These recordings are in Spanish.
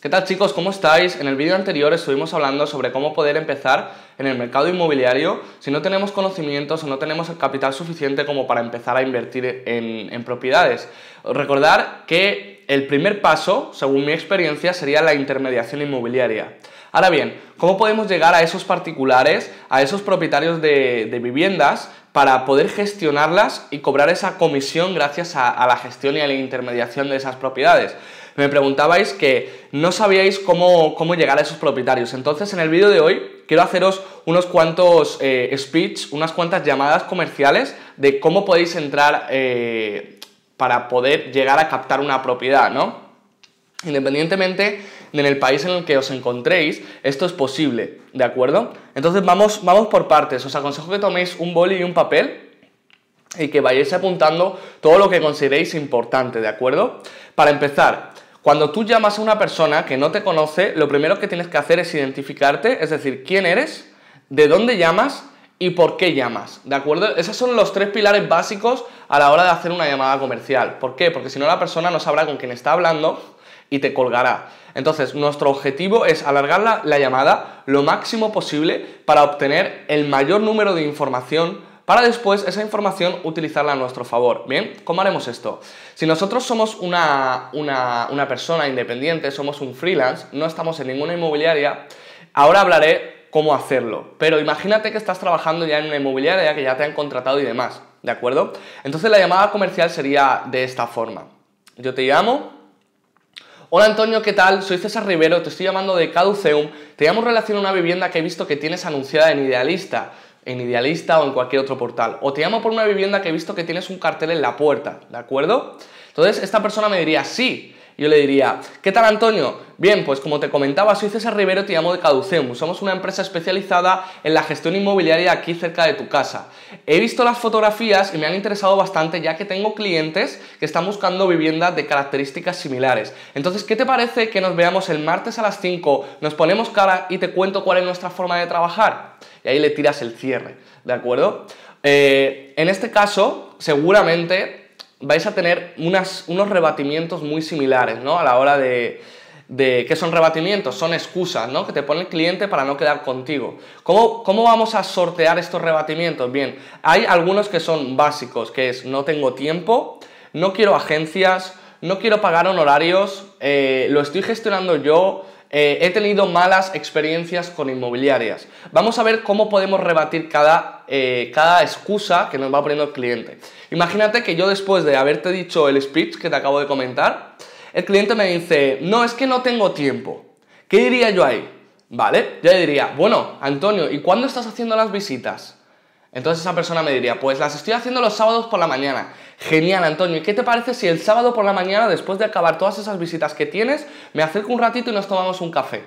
¿Qué tal chicos? ¿Cómo estáis? En el vídeo anterior estuvimos hablando sobre cómo poder empezar en el mercado inmobiliario si no tenemos conocimientos o no tenemos el capital suficiente como para empezar a invertir en, propiedades. Recordar que el primer paso, según mi experiencia, sería la intermediación inmobiliaria. Ahora bien, ¿cómo podemos llegar a esos particulares, a esos propietarios de, viviendas para poder gestionarlas y cobrar esa comisión gracias a la gestión y a la intermediación de esas propiedades? Me preguntabais que no sabíais cómo, llegar a esos propietarios. Entonces, en el vídeo de hoy quiero haceros unos cuantos eh, speech, unas cuantas llamadas comerciales de cómo podéis entrar eh, para poder llegar a captar una propiedad, ¿no? Independientemente de en el país en el que os encontréis, esto es posible, ¿de acuerdo? Entonces vamos, vamos por partes. Os aconsejo que toméis un boli y un papel y que vayáis apuntando todo lo que consideréis importante, ¿de acuerdo? Para empezar, cuando tú llamas a una persona que no te conoce, lo primero que tienes que hacer es identificarte, es decir, quién eres, de dónde llamas y por qué llamas, ¿de acuerdo? Esos son los tres pilares básicos a la hora de hacer una llamada comercial. ¿Por qué? Porque si no la persona no sabrá con quién está hablando y te colgará. Entonces, nuestro objetivo es alargar la, la llamada lo máximo posible para obtener el mayor número de información para después esa información utilizarla a nuestro favor. Bien, ¿cómo haremos esto? Si nosotros somos una, persona independiente, somos un freelance, no estamos en ninguna inmobiliaria, ahora hablaré cómo hacerlo. Pero imagínate que estás trabajando ya en una inmobiliaria que ya te han contratado y demás, ¿de acuerdo? Entonces la llamada comercial sería de esta forma. Yo te llamo, Hola Antonio, ¿qué tal? Soy César Rivero, te estoy llamando de Caduceum. Te llamo en relación a una vivienda que he visto que tienes anunciada en Idealista en Idealista o en cualquier otro portal. O te llamo por una vivienda que he visto que tienes un cartel en la puerta, ¿de acuerdo? Entonces esta persona me diría, sí. Yo le diría, ¿qué tal Antonio? Bien, pues como te comentaba, soy César Rivero, te llamo de Caduceum. Somos una empresa especializada en la gestión inmobiliaria aquí cerca de tu casa. He visto las fotografías y me han interesado bastante ya que tengo clientes que están buscando viviendas de características similares. Entonces, ¿qué te parece que nos veamos el martes a las 5, nos ponemos cara y te cuento cuál es nuestra forma de trabajar? y ahí le tiras el cierre, ¿de acuerdo? Eh, en este caso, seguramente vais a tener unos rebatimientos muy similares, ¿no? A la hora de, de ¿Qué son rebatimientos? Son excusas, ¿no? Que te pone el cliente para no quedar contigo. ¿Cómo, ¿Cómo, vamos a sortear estos rebatimientos? Bien, hay algunos que son básicos, que es no tengo tiempo, no quiero agencias, no quiero pagar honorarios, eh, lo estoy gestionando yo, eh, he tenido malas experiencias con inmobiliarias. Vamos a ver cómo podemos rebatir cada, eh, cada excusa que nos va poniendo el cliente. Imagínate que yo después de haberte dicho el speech que te acabo de comentar, el cliente me dice, no, es que no tengo tiempo. ¿Qué diría yo ahí? Vale, yo le diría, bueno, Antonio, ¿y cuándo estás haciendo las visitas? Entonces esa persona me diría, pues las estoy haciendo los sábados por la mañana. Genial, Antonio. ¿Y qué te parece si el sábado por la mañana, después de acabar todas esas visitas que tienes, me acerco un ratito y nos tomamos un café?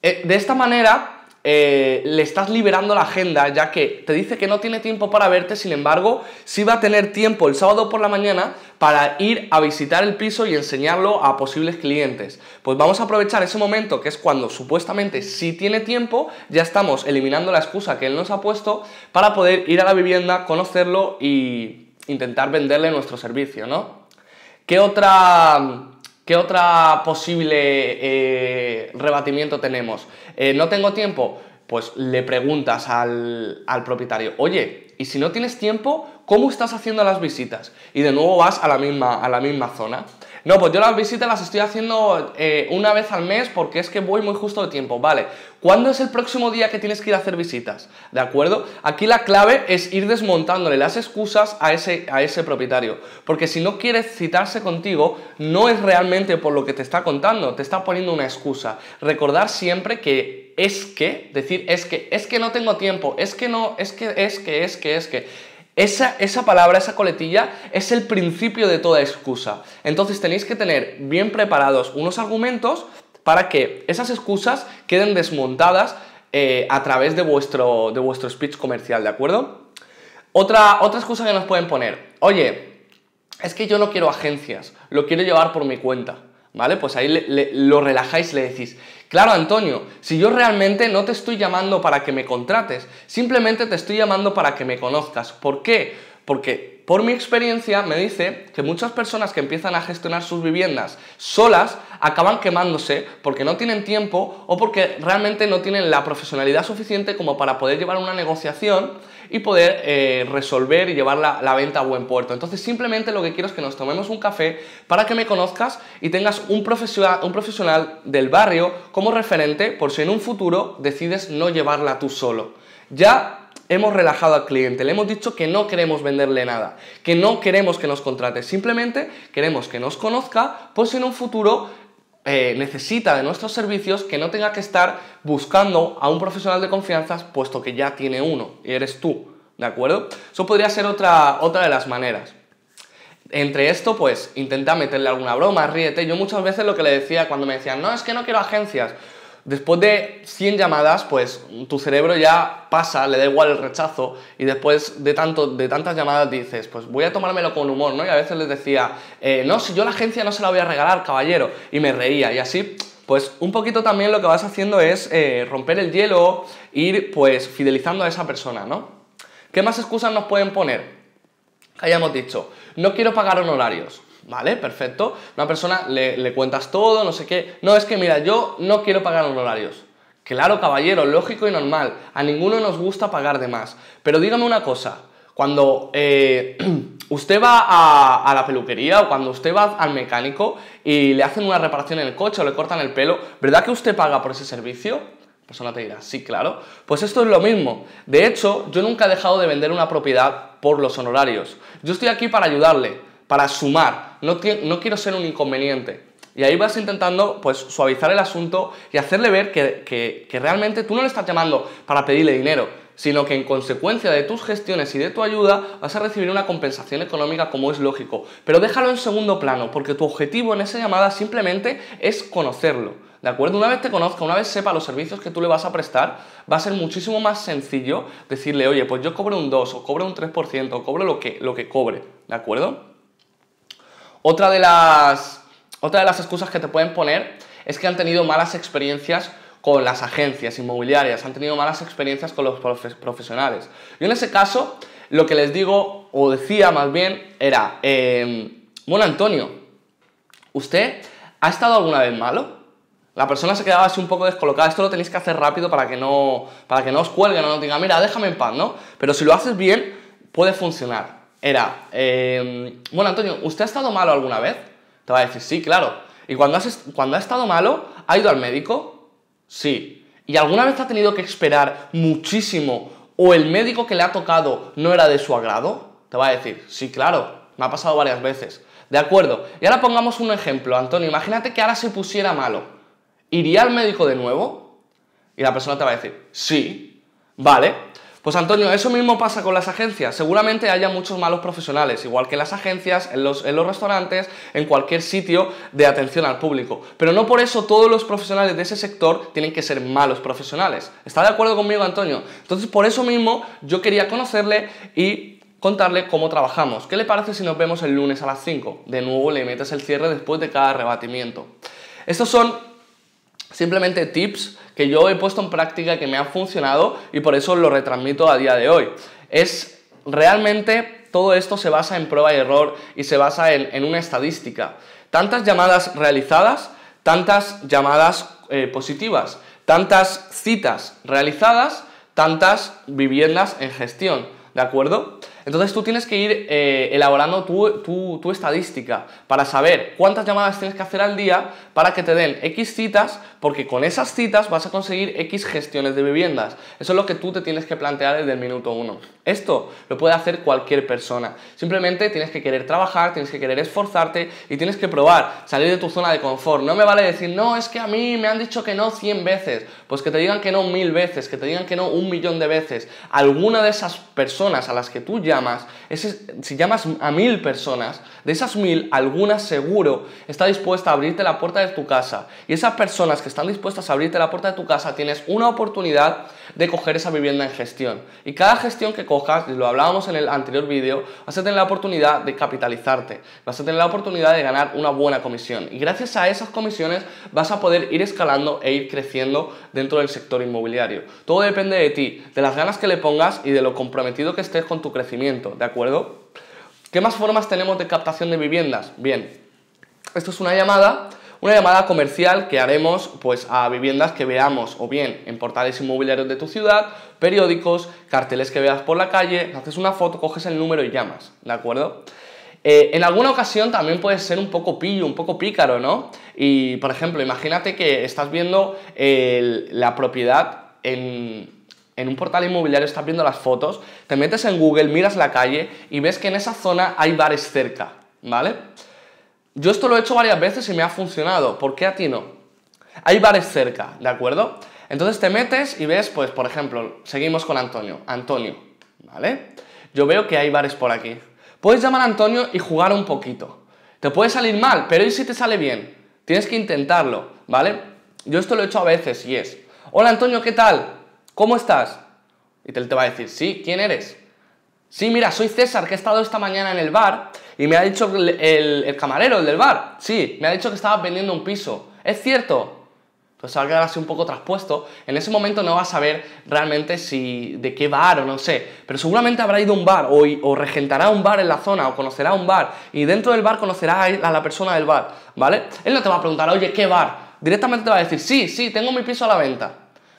Eh, de esta manera, eh, le estás liberando la agenda, ya que te dice que no tiene tiempo para verte, sin embargo, sí va a tener tiempo el sábado por la mañana para ir a visitar el piso y enseñarlo a posibles clientes. Pues vamos a aprovechar ese momento, que es cuando supuestamente sí tiene tiempo, ya estamos eliminando la excusa que él nos ha puesto para poder ir a la vivienda, conocerlo y intentar venderle nuestro servicio, ¿no? ¿Qué otra ¿Qué otra posible eh, rebatimiento tenemos? Eh, ¿No tengo tiempo? Pues le preguntas al, al propietario, oye, ¿y si no tienes tiempo, cómo estás haciendo las visitas? Y de nuevo vas a la misma, a la misma zona. No, pues yo las visitas las estoy haciendo eh, una vez al mes porque es que voy muy justo de tiempo. Vale, ¿cuándo es el próximo día que tienes que ir a hacer visitas? ¿De acuerdo? Aquí la clave es ir desmontándole las excusas a ese, a ese propietario. Porque si no quieres citarse contigo, no es realmente por lo que te está contando, te está poniendo una excusa. Recordar siempre que es que, decir es que, es que no tengo tiempo, es que no, es que, es que, es que, es que. Esa, palabra, esa coletilla, es el principio de toda excusa. Entonces tenéis que tener bien preparados unos argumentos para que esas excusas queden desmontadas eh, a través de vuestro, de vuestro speech comercial, ¿de acuerdo? Otra, otra excusa que nos pueden poner, oye, es que yo no quiero agencias, lo quiero llevar por mi cuenta. ¿vale? Pues ahí lo relajáis le decís, claro Antonio, si yo realmente no te estoy llamando para que me contrates, simplemente te estoy llamando para que me conozcas. ¿Por qué? Porque por mi experiencia me dice que muchas personas que empiezan a gestionar sus viviendas solas acaban quemándose porque no tienen tiempo o porque realmente no tienen la profesionalidad suficiente como para poder llevar una negociación y poder eh, resolver y llevar la, venta a buen puerto. Entonces simplemente lo que quiero es que nos tomemos un café para que me conozcas y tengas un profesional, un profesional del barrio como referente por si en un futuro decides no llevarla tú solo. Ya hemos relajado al cliente, le hemos dicho que no queremos venderle nada, que no queremos que nos contrate, simplemente queremos que nos conozca si en un futuro eh, necesita de nuestros servicios que no tenga que estar buscando a un profesional de confianza puesto que ya tiene uno y eres tú, ¿de acuerdo? Eso podría ser otra, otra de las maneras. Entre esto, pues intenta meterle alguna broma, ríete. Yo muchas veces lo que le decía cuando me decían, no, es que no quiero agencias, Después de 100 llamadas, pues tu cerebro ya pasa, le da igual el rechazo y después de, tanto, de tantas llamadas dices, pues voy a tomármelo con humor, ¿no? Y a veces les decía, eh, no, si yo la agencia no se la voy a regalar, caballero, y me reía y así, pues un poquito también lo que vas haciendo es eh, romper el hielo, ir pues fidelizando a esa persona, ¿no? ¿Qué más excusas nos pueden poner? Hayamos dicho, no quiero pagar honorarios. ¿Vale? Perfecto. Una persona le, cuentas todo, no sé qué. No, es que mira, yo no quiero pagar honorarios. Claro, caballero, lógico y normal. A ninguno nos gusta pagar de más. Pero dígame una cosa. Cuando eh, usted va a, a, la peluquería o cuando usted va al mecánico y le hacen una reparación en el coche o le cortan el pelo, ¿verdad que usted paga por ese servicio? La persona te dirá, sí, claro. Pues esto es lo mismo. De hecho, yo nunca he dejado de vender una propiedad por los honorarios. Yo estoy aquí para ayudarle para sumar, no, no quiero ser un inconveniente. Y ahí vas intentando pues suavizar el asunto y hacerle ver que, realmente tú no le estás llamando para pedirle dinero, sino que en consecuencia de tus gestiones y de tu ayuda vas a recibir una compensación económica como es lógico. Pero déjalo en segundo plano, porque tu objetivo en esa llamada simplemente es conocerlo. ¿De acuerdo? Una vez te conozca, una vez sepa los servicios que tú le vas a prestar, va a ser muchísimo más sencillo decirle, oye, pues yo cobro un 2 o cobro un 3% o cobro lo que, lo que cobre. ¿De acuerdo? Otra de las, de las excusas que te pueden poner es que han tenido malas experiencias con las agencias inmobiliarias, han tenido malas experiencias con los profesionales. Yo en ese caso, lo que les digo, o decía más bien, era, em, bueno Antonio, ¿usted ha estado alguna vez malo? La persona se quedaba así un poco descolocada, esto lo tenéis que hacer rápido para que no, para que no os cuelguen, no nos digan, mira, déjame en paz, ¿no? Pero si lo haces bien, puede funcionar era, em, bueno Antonio, ¿usted ha estado malo alguna vez? Te va a decir, sí, claro. ¿Y cuando, has, cuando ha estado malo, ha ido al médico? Sí. ¿Y alguna vez ha tenido que esperar muchísimo o el médico que le ha tocado no era de su agrado? Te va a decir, sí, claro, me ha pasado varias veces. De acuerdo. Y ahora pongamos un ejemplo, Antonio. Imagínate que ahora se pusiera malo. ¿Iría al médico de nuevo? Y la persona te va a decir, sí. Vale. Pues Antonio, eso mismo pasa con las agencias. Seguramente haya muchos malos profesionales, igual que en las agencias, en los, en los, restaurantes, en cualquier sitio de atención al público. Pero no por eso todos los profesionales de ese sector tienen que ser malos profesionales. ¿Está de acuerdo conmigo, Antonio? Entonces, por eso mismo yo quería conocerle y contarle cómo trabajamos. ¿Qué le parece si nos vemos el lunes a las 5? De nuevo le metes el cierre después de cada rebatimiento. Estos son simplemente tips que yo he puesto en práctica, que me han funcionado y por eso lo retransmito a día de hoy. Es realmente todo esto se basa en prueba y error y se basa en, una estadística. Tantas llamadas realizadas, tantas llamadas eh, positivas, tantas citas realizadas, tantas viviendas en gestión. ¿De acuerdo? Entonces tú tienes que ir eh, elaborando tu, estadística para saber cuántas llamadas tienes que hacer al día para que te den X citas, porque con esas citas vas a conseguir X gestiones de viviendas. Eso es lo que tú te tienes que plantear desde el minuto uno. Esto lo puede hacer cualquier persona. Simplemente tienes que querer trabajar, tienes que querer esforzarte y tienes que probar, salir de tu zona de confort. No me vale decir, no, es que a mí me han dicho que no 100 veces. Pues que te digan que no mil veces, que te digan que no un millón de veces. Alguna de esas personas a las que tú llamas, si llamas a mil personas, de esas mil, alguna seguro está dispuesta a abrirte la puerta de tu casa. Y esas personas que están dispuestas a abrirte la puerta de tu casa, tienes una oportunidad de coger esa vivienda en gestión. Y cada gestión que cojas, lo hablábamos en el anterior vídeo, vas a tener la oportunidad de capitalizarte, vas a tener la oportunidad de ganar una buena comisión. Y gracias a esas comisiones vas a poder ir escalando e ir creciendo dentro del sector inmobiliario. Todo depende de ti, de las ganas que le pongas y de lo comprometido que estés con tu crecimiento, ¿de acuerdo? ¿Qué más formas tenemos de captación de viviendas? Bien, esto es una llamada, una llamada comercial que haremos pues a viviendas que veamos o bien en portales inmobiliarios de tu ciudad, periódicos, carteles que veas por la calle, haces una foto, coges el número y llamas, ¿de acuerdo? Eh, en alguna ocasión también puedes ser un poco pillo, un poco pícaro, ¿no? Y, por ejemplo, imagínate que estás viendo la propiedad en, en un portal inmobiliario, estás viendo las fotos, te metes en Google, miras la calle y ves que en esa zona hay bares cerca, ¿vale? Yo esto lo he hecho varias veces y me ha funcionado. ¿Por qué a ti no? Hay bares cerca, ¿de acuerdo? Entonces te metes y ves, pues, por ejemplo, seguimos con Antonio. Antonio, ¿vale? Yo veo que hay bares por aquí. Puedes llamar a Antonio y jugar un poquito. Te puede salir mal, pero ¿y si te sale bien? Tienes que intentarlo, ¿vale? Yo esto lo he hecho a veces y es, hola Antonio, ¿qué tal? ¿Cómo estás? Y te, te va a decir, sí, ¿quién eres? Sí, mira, soy César, que he estado esta mañana en el bar y me ha dicho el, camarero, el del bar, sí, me ha dicho que estaba vendiendo un piso. ¿Es cierto? Entonces va a quedar así un poco traspuesto. En ese momento no vas a saber realmente si de qué bar o no sé, pero seguramente habrá ido a un bar o, o regentará un bar en la zona o conocerá un bar y dentro del bar conocerá a la persona del bar, ¿vale? Él no te va a preguntar, oye, ¿qué bar? Directamente te va a decir, sí, sí, tengo mi piso a la venta.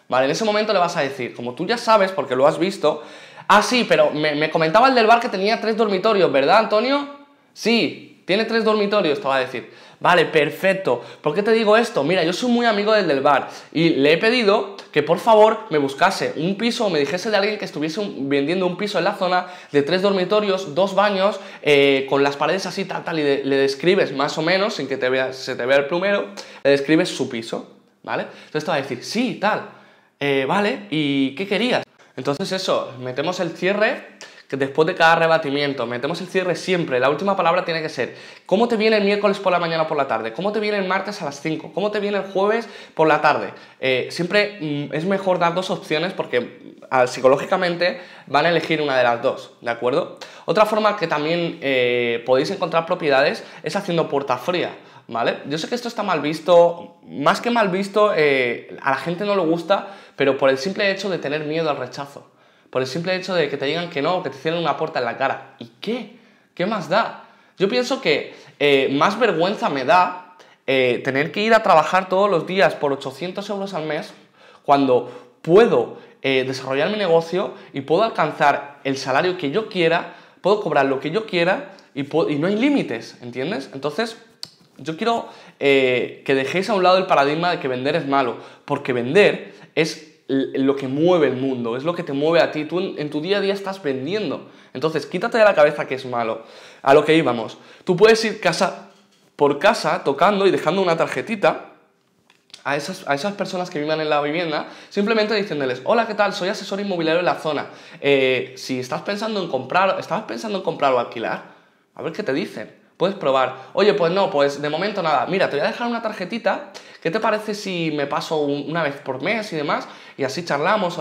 ¿Vale? En ese momento le vas a decir, como tú ya sabes, porque lo has visto, ah, sí, pero me, me comentaba el del bar que tenía tres dormitorios, ¿verdad, Antonio? Sí, tiene tres dormitorios, te va a decir. Vale, perfecto. ¿Por qué te digo esto? Mira, yo soy muy amigo del del bar y le he pedido que por favor me buscase un piso o me dijese de alguien que estuviese vendiendo un piso en la zona de tres dormitorios, dos baños, eh, con las paredes así, tal, tal, y le describes más o menos, sin que te vea, se te vea el plumero, le describes su piso, ¿vale? Entonces te va a decir, sí, tal, eh, vale, ¿y qué querías? Entonces eso, metemos el cierre después de cada rebatimiento metemos el cierre siempre, la última palabra tiene que ser ¿cómo te viene el miércoles por la mañana o por la tarde? ¿Cómo te viene el martes a las 5? ¿Cómo te viene el jueves por la tarde? Eh, siempre mm, es mejor dar dos opciones porque ah, psicológicamente van a elegir una de las dos, ¿de acuerdo? Otra forma que también eh, podéis encontrar propiedades es haciendo puerta fría. ¿Vale? Yo sé que esto está mal visto, más que mal visto, eh, a la gente no le gusta, pero por el simple hecho de tener miedo al rechazo por el simple hecho de que te digan que no, que te cierren una puerta en la cara. ¿Y qué? ¿Qué más da? Yo pienso que eh, más vergüenza me da eh, tener que ir a trabajar todos los días por 800 euros al mes cuando puedo desarrollar mi negocio y puedo alcanzar el salario que yo quiera, puedo cobrar lo que yo quiera y no hay límites, ¿entiendes? Entonces, yo quiero que dejéis a un lado el paradigma de que vender es malo, porque vender es lo que mueve el mundo, es lo que te mueve a ti. Tú en, tu día a día estás vendiendo. Entonces, quítate de la cabeza que es malo. A lo que íbamos. Tú puedes ir casa por casa tocando y dejando una tarjetita a esas, a esas personas que vivan en la vivienda, simplemente diciéndoles, hola, ¿qué tal? Soy asesor inmobiliario en la zona. Eh, si estás pensando en comprar, estabas pensando en comprar o alquilar, a ver qué te dicen. Puedes probar. Oye, pues no, pues de momento nada. Mira, te voy a dejar una tarjetita. ¿Qué te parece si me paso una vez por mes y demás? Y así charlamos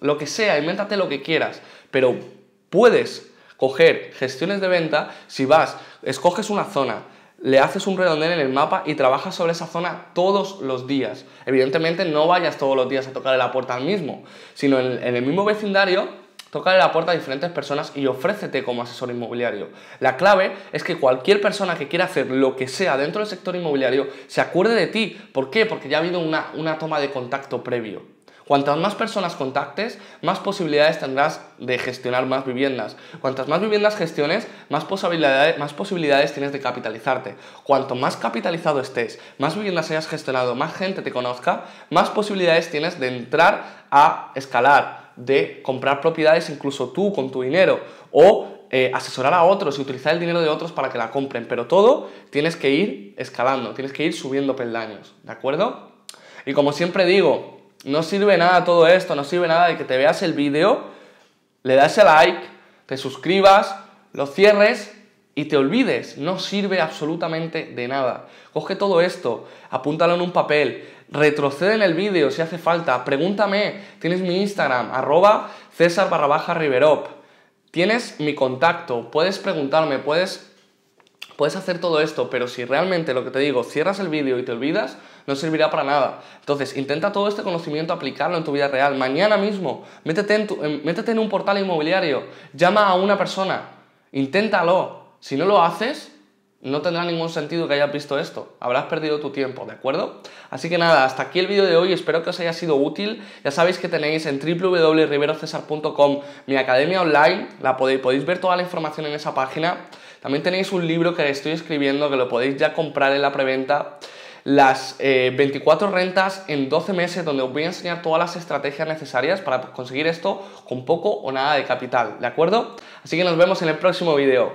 lo que sea, invéntate lo que quieras. Pero puedes coger gestiones de venta si vas, escoges una zona, le haces un redondel en el mapa y trabajas sobre esa zona todos los días. Evidentemente no vayas todos los días a tocarle la puerta al mismo, sino en el mismo vecindario Tócale la puerta a diferentes personas y ofrécete como asesor inmobiliario. La clave es que cualquier persona que quiera hacer lo que sea dentro del sector inmobiliario se acuerde de ti. ¿Por qué? Porque ya ha habido una, una toma de contacto previo. Cuantas más personas contactes, más posibilidades tendrás de gestionar más viviendas. Cuantas más viviendas gestiones, más posibilidades, más posibilidades tienes de capitalizarte. Cuanto más capitalizado estés, más viviendas hayas gestionado, más gente te conozca, más posibilidades tienes de entrar a escalar, de comprar propiedades incluso tú con tu dinero o eh, asesorar a otros y utilizar el dinero de otros para que la compren, pero todo tienes que ir escalando, tienes que ir subiendo peldaños, ¿de acuerdo? Y como siempre digo, no sirve nada todo esto, no sirve nada de que te veas el vídeo, le das el like, te suscribas, lo cierres y te olvides, no sirve absolutamente de nada. Coge todo esto, apúntalo en un papel, retrocede en el vídeo si hace falta, pregúntame, tienes mi Instagram, arroba César barra baja Riverop, tienes mi contacto, puedes preguntarme, puedes, puedes hacer todo esto, pero si realmente lo que te digo, cierras el vídeo y te olvidas, no servirá para nada. Entonces, intenta todo este conocimiento aplicarlo en tu vida real. Mañana mismo, métete en, métete en un portal inmobiliario, llama a una persona, inténtalo, Si no lo haces, no tendrá ningún sentido que hayas visto esto, habrás perdido tu tiempo, ¿de acuerdo? Así que nada, hasta aquí el vídeo de hoy, espero que os haya sido útil, ya sabéis que tenéis en www.riverocesar.com mi academia online, la podéis, ver toda la información en esa página, también tenéis un libro que estoy escribiendo que lo podéis ya comprar en la preventa, las 24 eh, rentas en 12 meses donde os voy a enseñar todas las estrategias necesarias para conseguir esto con poco o nada de capital, ¿de acuerdo? Así que nos vemos en el próximo vídeo.